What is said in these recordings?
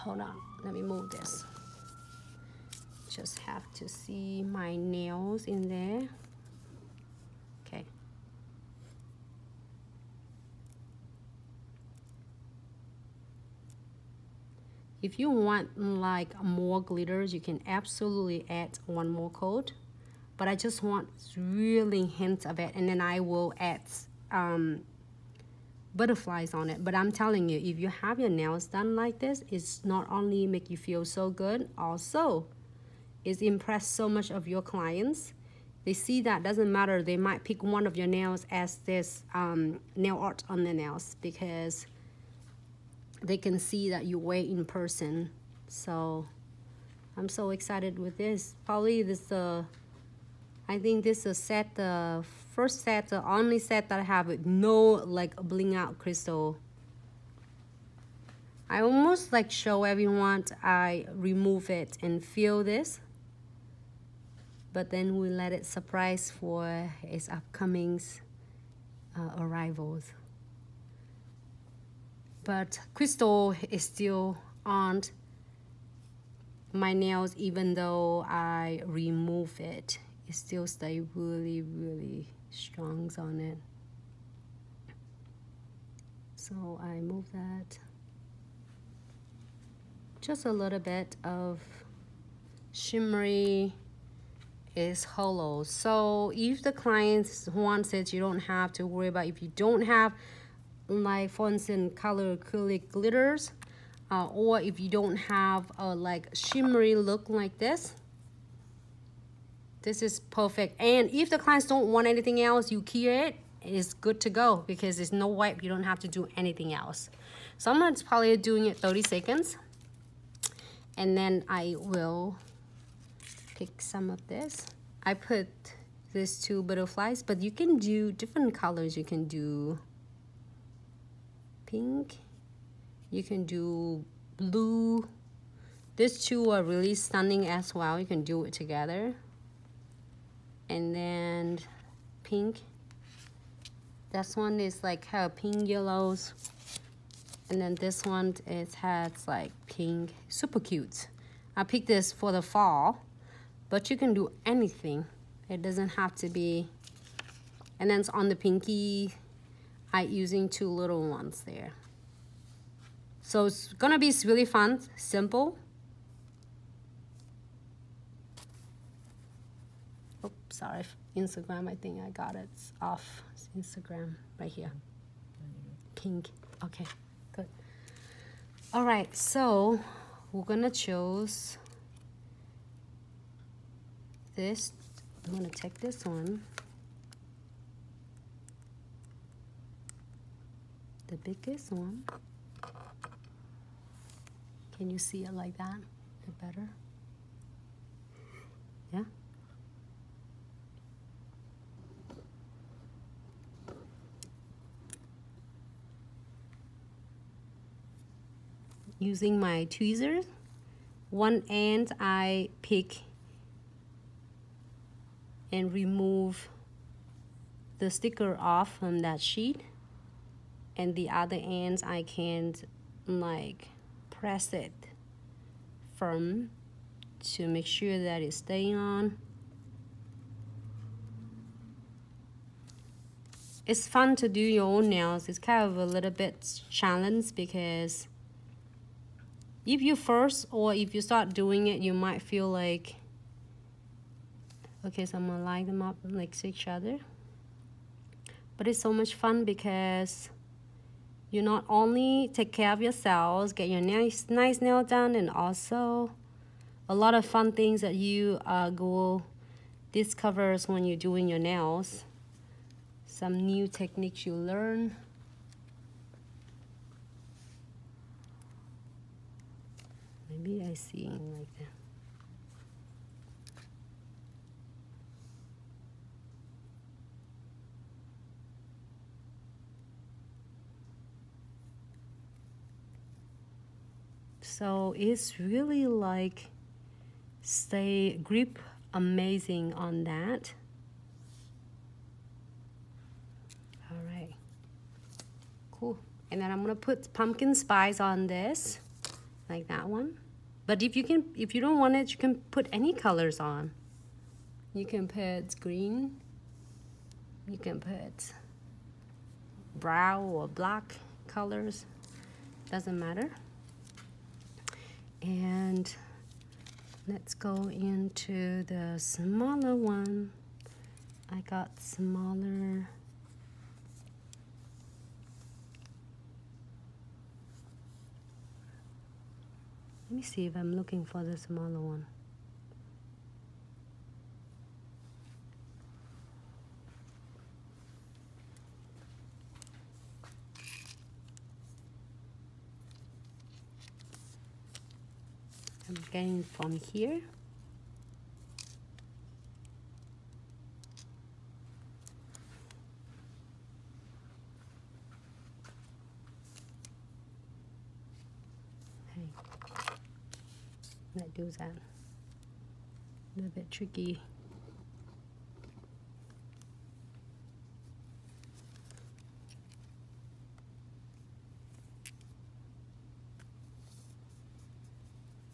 hold on. Let me move this. Just have to see my nails in there. Okay. If you want like more glitters you can absolutely add one more coat. But I just want really hint of it and then I will add um, butterflies on it but i'm telling you if you have your nails done like this it's not only make you feel so good also it's impress so much of your clients. They see that doesn't matter they might pick one of your nails as this um, nail art on the nails because they can see that you wear in person. So i'm so excited with this. Probably this uh i think this is set uh, first set, the only set that I have no like bling out crystal. I almost like show everyone I remove it and feel this. But then we let it surprise for its upcoming uh, arrivals. But crystal is still on my nails even though I remove it. It still stay really, really strongs on it. So I move that just a little bit of shimmery is hollow. So if the client wants it, you don't have to worry about if you don't have like for instance color acrylic glitters uh, or if you don't have a like shimmery look like this this is perfect. And if the clients don't want anything else, you key it, it's good to go because there's no wipe. You don't have to do anything else. So I'm going to probably doing it 30 seconds. And then I will pick some of this. I put these two butterflies, but you can do different colors. You can do pink. You can do blue. These two are really stunning as well. You can do it together and then pink. This one is like have pink yellows. And then this one it has like pink. Super cute. I picked this for the fall but you can do anything. It doesn't have to be and then on the pinky I using two little ones there. So it's gonna be really fun simple sorry, Instagram, I think I got it it's off Instagram right here. Pink, okay, good. All right, so we're gonna choose this. I'm gonna take this one. The biggest one. Can you see it like that? better? Yeah? Using my tweezers. One end I pick and remove the sticker off from that sheet and the other ends I can like press it firm to make sure that it's staying on. It's fun to do your own nails. It's kind of a little bit challenge because if you first or if you start doing it you might feel like okay so I'm gonna line them up next to each other. But it's so much fun because you not only take care of yourselves get your nice nice nail done and also a lot of fun things that you uh, go discovers when you're doing your nails. Some new techniques you learn maybe I see like that. So it's really like stay grip amazing on that. All right, cool. And then I'm gonna put pumpkin spice on this like that one. But if you can, if you don't want it, you can put any colors on. You can put green. You can put brown or black colors. Doesn't matter. And let's go into the smaller one. I got smaller Let me see if I'm looking for the smaller one. I'm getting from here. That do that. A little bit tricky.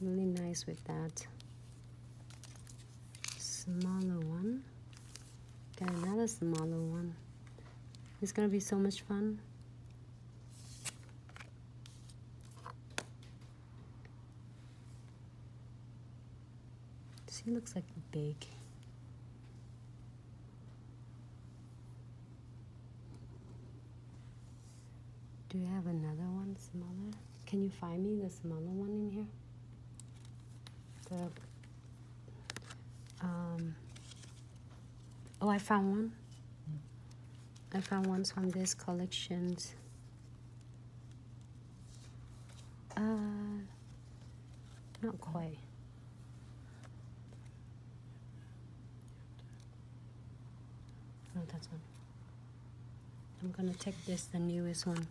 Really nice with that. Smaller one. Got another smaller one. It's gonna be so much fun. He looks like big. Do you have another one smaller? Can you find me the smaller one in here? The um oh I found one. I found ones from this collections. Uh not quite. No, that's one. I'm gonna take this, the newest one,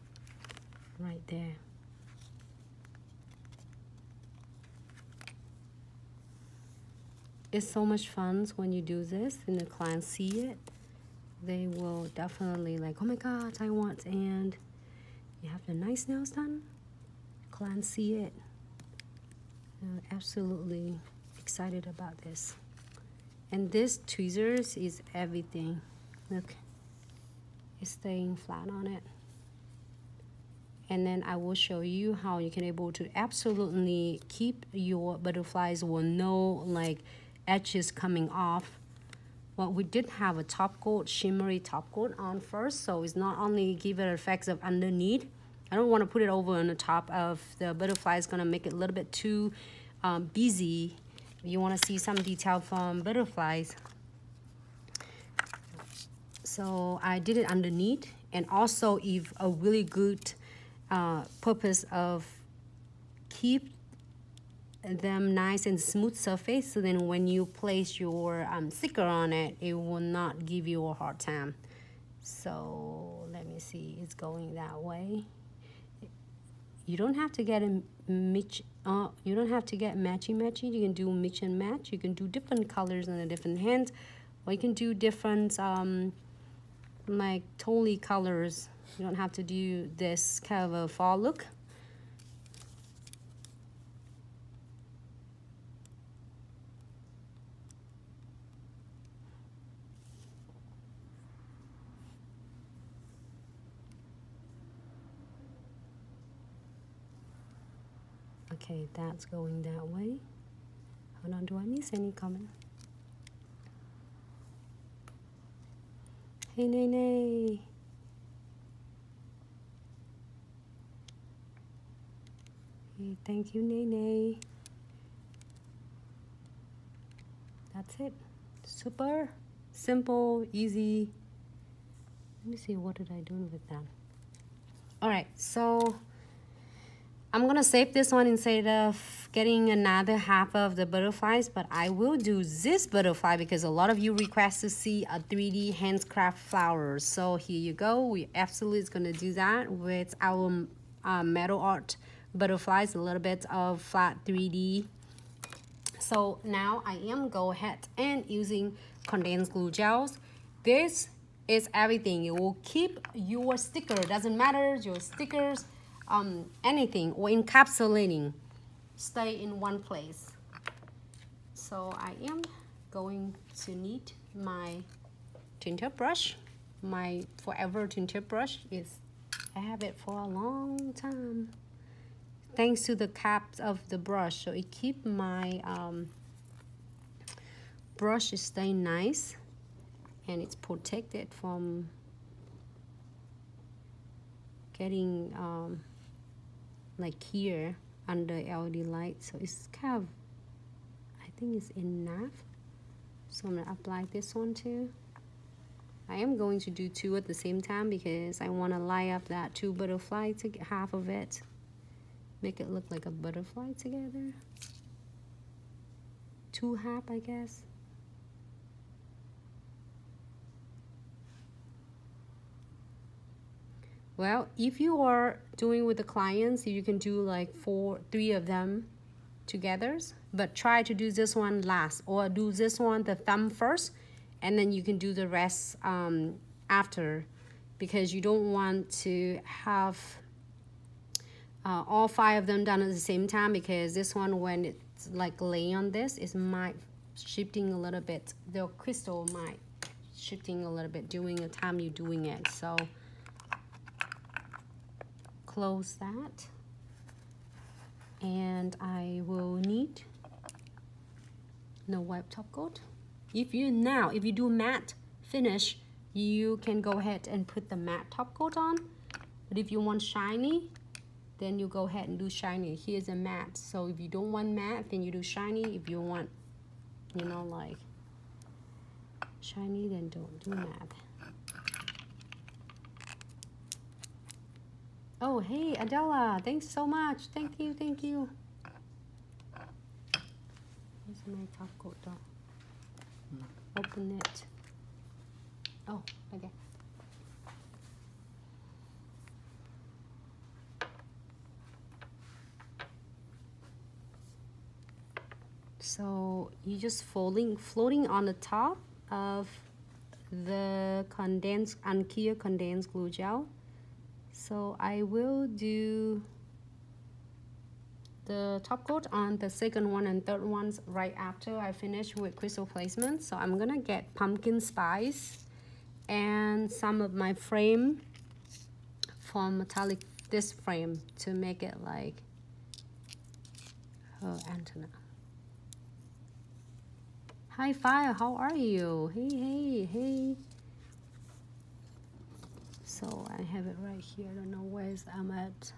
right there. It's so much fun when you do this and the clients see it. They will definitely like, oh my God, I want, and you have the nice nails done. Clients see it. They're absolutely excited about this. And this tweezers is everything. Look, it's staying flat on it. And then I will show you how you can able to absolutely keep your butterflies with no like edges coming off. Well, we did have a top coat, shimmery top coat on first, so it's not only give it effects of underneath. I don't want to put it over on the top of the butterfly. It's gonna make it a little bit too um, busy. You want to see some detail from butterflies so I did it underneath and also if a really good uh, purpose of keep them nice and smooth surface so then when you place your um, sticker on it it will not give you a hard time. So let me see it's going that way. You don't have to get a match uh, you don't have to get matchy matchy. You can do mix and match. You can do different colors on the different hands or you can do different um, like totally colors. You don't have to do this kind of a fall look. Okay, that's going that way. Hold on, do I miss any comment? Hey, nay, nay. Hey, thank you, nay, nay. That's it. Super simple, easy. Let me see, what did I do with that? All right, so I'm gonna save this one instead of getting another half of the butterflies, but I will do this butterfly because a lot of you request to see a 3D handcraft flowers. So here you go. We absolutely is gonna do that with our uh, metal art butterflies, a little bit of flat 3D. So now I am go ahead and using condensed glue gels. This is everything. It will keep your sticker. Doesn't matter your stickers um, anything or encapsulating stay in one place. So I am going to need my tinted brush. My forever tinted brush is I have it for a long time. Thanks to the caps of the brush. So it keep my um, brush stay nice and it's protected from getting um, like here under LED light. So it's kind of I think it's enough. So I'm gonna apply this one too. I am going to do two at the same time because I want to line up that two butterfly to get half of it. Make it look like a butterfly together. Two half I guess well if you are doing with the clients you can do like four three of them together but try to do this one last or do this one the thumb first and then you can do the rest um, after because you don't want to have uh, all five of them done at the same time because this one when it's like laying on this it might shifting a little bit. The crystal might shifting a little bit during the time you're doing it. So close that. And I will need no wipe top coat. If you now if you do matte finish you can go ahead and put the matte top coat on. But if you want shiny then you go ahead and do shiny. Here's a matte. So if you don't want matte then you do shiny. If you want you know like shiny then don't do matte oh hey Adela thanks so much. Thank you thank you. Here's my top coat though open it. Oh okay so you just folding floating on the top of the condensed Ankia condensed glue gel so I will do the top coat on the second one and third ones right after I finish with crystal placement. So I'm gonna get pumpkin spice and some of my frame from metallic this frame to make it like her antenna. Hi Fire, how are you? Hey, hey, hey. So I have it right here. I don't know where's I'm at.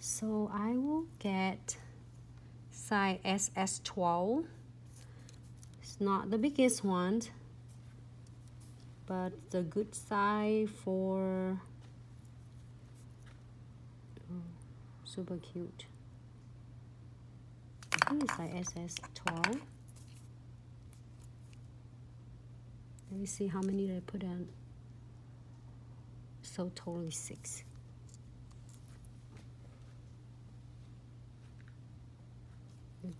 So I will get size SS12. It's not the biggest one, but the good size for oh, super cute. I think it's like SS12. Let me see how many did I put in. So totally six.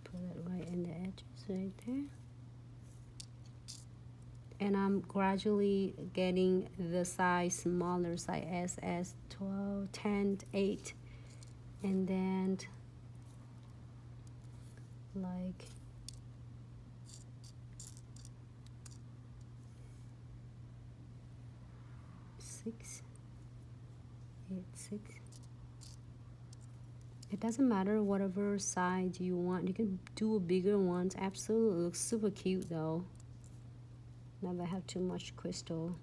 put it right in the edges right there and I'm gradually getting the size smaller size SS 12 10 8 and then like six eight six. It doesn't matter whatever size you want. You can do a bigger ones absolutely looks super cute though. Never have too much crystal.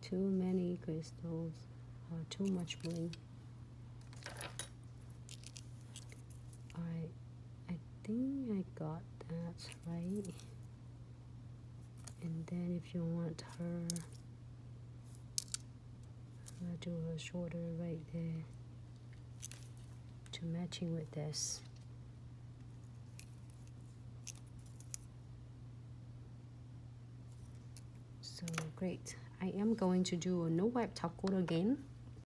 Too many crystals. Or too much bling I think I got that right. And then if you want her Gonna do a shoulder right there to matching with this. So great. I am going to do a no wipe top coat again